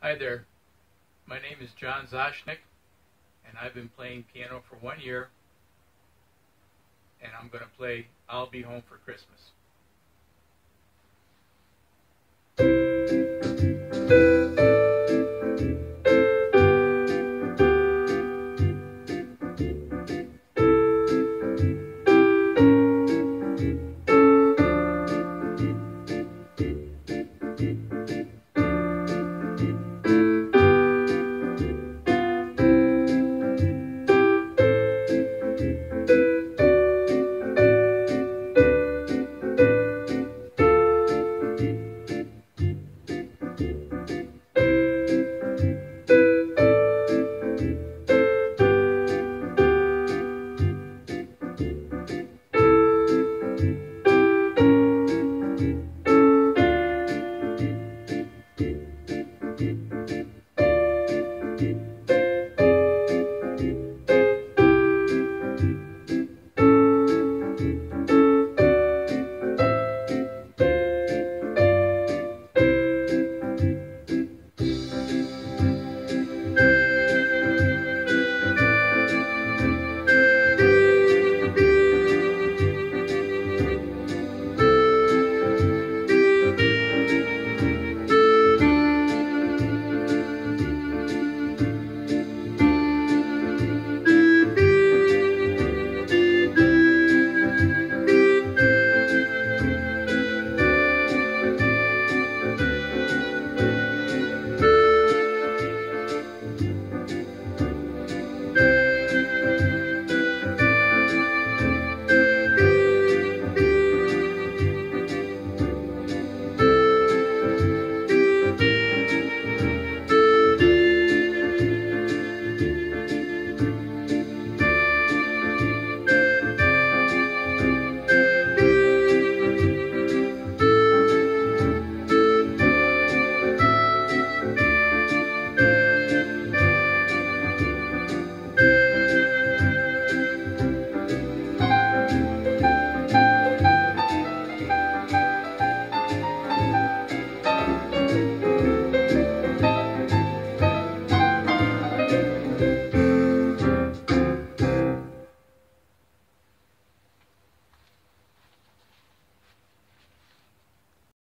Hi there. My name is John Zoschnick, and I've been playing piano for one year, and I'm going to play I'll Be Home for Christmas.